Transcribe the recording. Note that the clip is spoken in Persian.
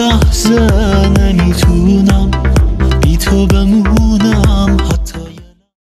لحظه نمی‌تونم. بی تو به